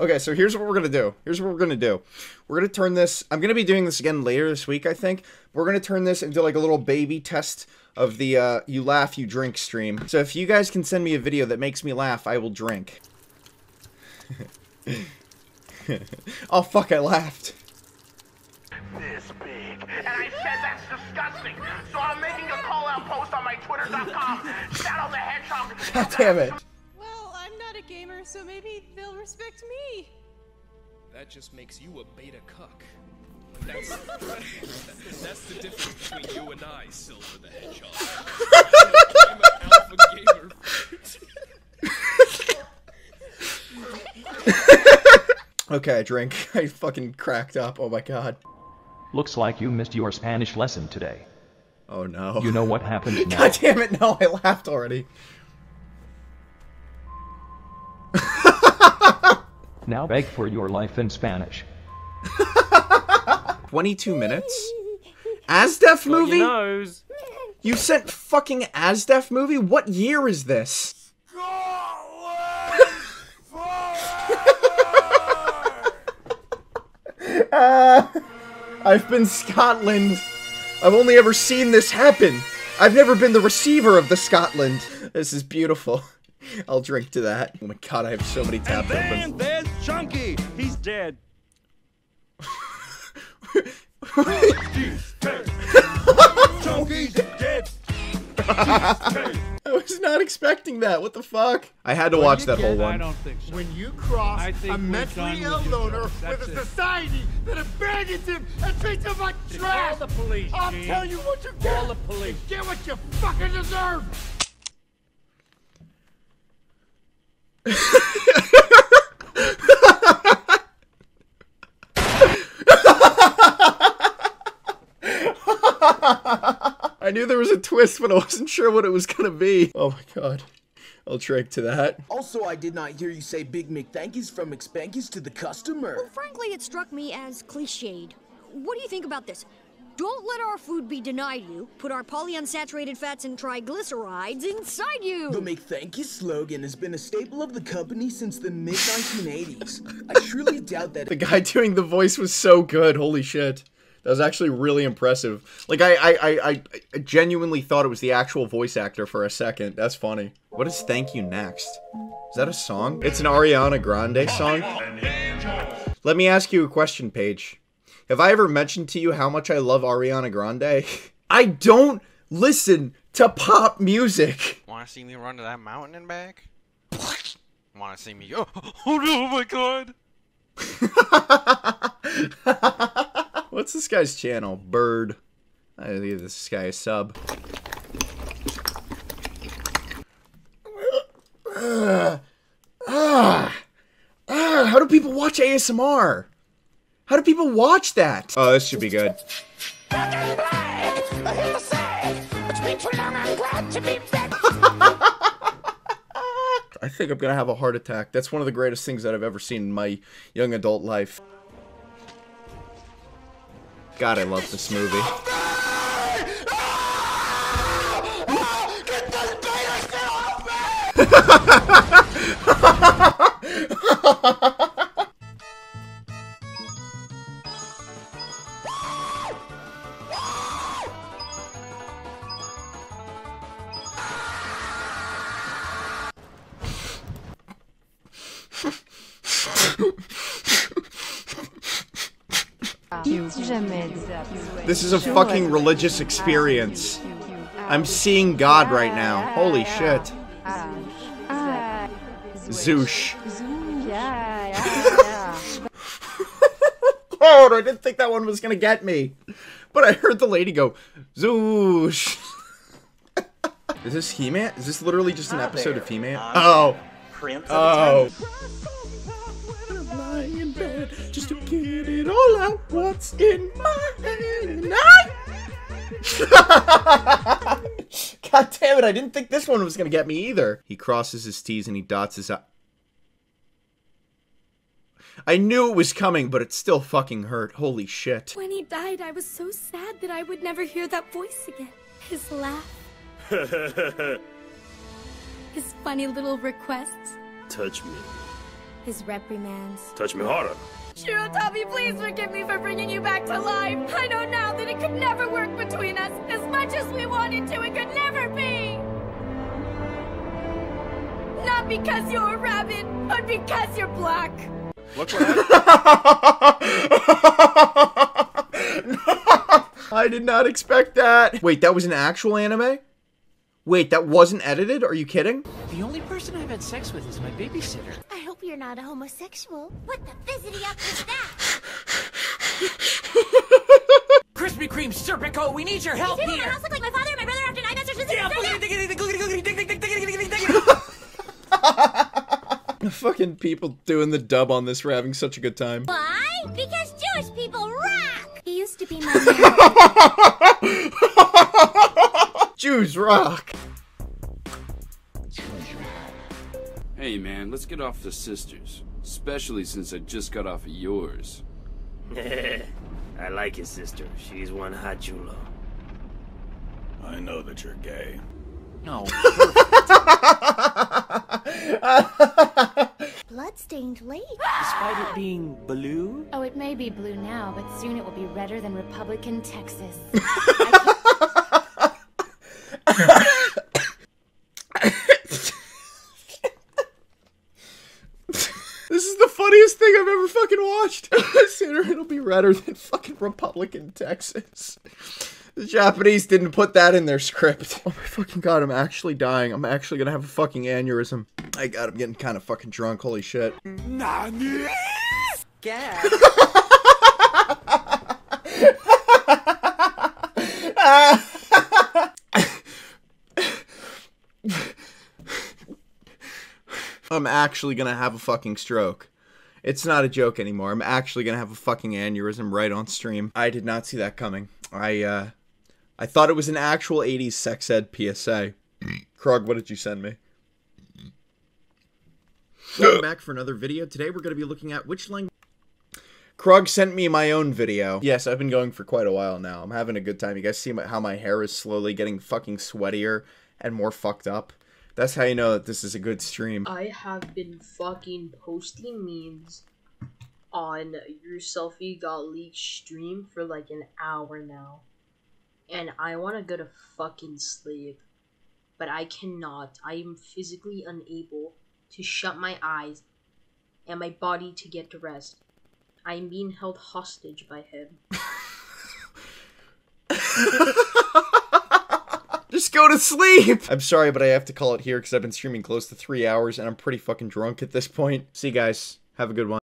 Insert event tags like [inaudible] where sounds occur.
Okay, so here's what we're gonna do. Here's what we're gonna do. We're gonna turn this. I'm gonna be doing this again later this week, I think. We're gonna turn this into like a little baby test of the uh, you laugh, you drink stream. So if you guys can send me a video that makes me laugh, I will drink. [laughs] oh fuck! I laughed. this big. And I said that's disgusting. So I'm making a call out post on my twitter.com. Shadow the Hedgehog. [laughs] God damn it. Well, I'm not a gamer, so maybe they'll respect me. That just makes you a beta cuck. That's, [laughs] that's the difference between you and I, Silver the Hedgehog. I'm an alpha gamer. Okay, I drink. [laughs] I fucking cracked up. Oh my god. Looks like you missed your Spanish lesson today. Oh no. You know what happens [laughs] now. God damn it! No, I laughed already. Now beg for your life in Spanish. [laughs] 22 minutes? asdf movie? nose. You sent fucking asdf movie? What year is this? Uh, [laughs] I've been Scotland. I've only ever seen this happen. I've never been the receiver of the Scotland. This is beautiful. I'll drink to that. Oh my god, I have so many tabs open. Dead. I was not expecting that. What the fuck? I had to watch that whole one. think so. When you cross I think a we're mentally ill loner George. With a it. society that abandons him and treats him like trash, Call the police, I'll Gene. tell you what you Call get. the police. You get what you fucking deserve. [laughs] [laughs] I knew there was a twist, but I wasn't sure what it was gonna be. Oh my god. I'll drink to that. Also, I did not hear you say Big McThankies from McSpankies to the customer. Well, frankly, it struck me as cliched. What do you think about this? Don't let our food be denied you. Put our polyunsaturated fats and triglycerides inside you. The McThankies slogan has been a staple of the company since the mid 1980s. I truly doubt that The guy doing the voice was so good. Holy shit. That was actually really impressive. Like I, I, I, I- genuinely thought it was the actual voice actor for a second. That's funny. What is "Thank You Next"? Is that a song? It's an Ariana Grande song. Let me ask you a question, Paige. Have I ever mentioned to you how much I love Ariana Grande? [laughs] I don't listen to pop music. Want to see me run to that mountain and back? Want to see me? Oh, oh no! Oh my god! [laughs] What's this guy's channel? Bird. I give this guy a sub. Ah, ah, ah, how do people watch ASMR? How do people watch that? Oh, this should be good. [laughs] I think I'm gonna have a heart attack. That's one of the greatest things that I've ever seen in my young adult life. God, I love this movie. This [laughs] [laughs] [laughs] is a fucking religious experience. I'm seeing God right now. Holy shit. Zoosh. [laughs] oh, I didn't think that one was gonna get me. But I heard the lady go, Zoosh. [laughs] Is this He-Man? Is this literally just an episode of He-Man? Oh. Oh. Lying in bed just to get it all out. What's in my head? [laughs] God damn it! I didn't think this one was gonna get me either. He crosses his T's and he dots his I. I knew it was coming, but it still fucking hurt. Holy shit. When he died, I was so sad that I would never hear that voice again. His laugh, [laughs] his funny little requests. Touch me. His reprimands. Touch me harder. Shirotabi, please forgive me for bringing you back to life. I know now that it could never work between us. As much as we wanted to, it could never be. Not because you're a rabbit, but because you're black. Look what happened. [laughs] I did not expect that. Wait, that was an actual anime? Wait, that wasn't edited? Are you kidding? The only person I've had sex with is my babysitter. I hope you're not a homosexual. What the fizzity up is that? Krispy Kreme Serpico, we need your help you here. my house look like my father and my brother after nine months or? Yeah, The fucking people doing the dub on this were having such a good time. Why? Because Jewish people rock! He used to be my Jews rock. Hey man, let's get off the sisters. Especially since I just got off of yours. [laughs] I like his sister. She's one hot chulo. I know that you're gay. No. [laughs] Bloodstained lake. Despite it being blue? Oh, it may be blue now, but soon it will be redder than Republican Texas. [laughs] This is the funniest thing I've ever fucking watched. [laughs] Sooner it'll be redder than fucking Republican Texas. The Japanese didn't put that in their script. Oh my fucking god, I'm actually dying. I'm actually gonna have a fucking aneurysm. I god, I'm getting kind of fucking drunk. Holy shit. Nani? Gag. [laughs] I'm actually gonna have a fucking stroke. It's not a joke anymore. I'm actually gonna have a fucking aneurysm right on stream. I did not see that coming. I uh I thought it was an actual 80s sex ed PSA. Krug, what did you send me? Welcome [laughs] back for another video. Today we're going to be looking at which language. Krug sent me my own video. Yes, I've been going for quite a while now. I'm having a good time. You guys see my, how my hair is slowly getting fucking sweatier and more fucked up? That's how you know that this is a good stream. I have been fucking posting memes on your selfie got leaked stream for like an hour now. And I want to go to fucking sleep. But I cannot. I am physically unable to shut my eyes and my body to get to rest. I am being held hostage by him. [laughs] [laughs] Just go to sleep! I'm sorry, but I have to call it here because I've been streaming close to three hours and I'm pretty fucking drunk at this point. See you guys. Have a good one.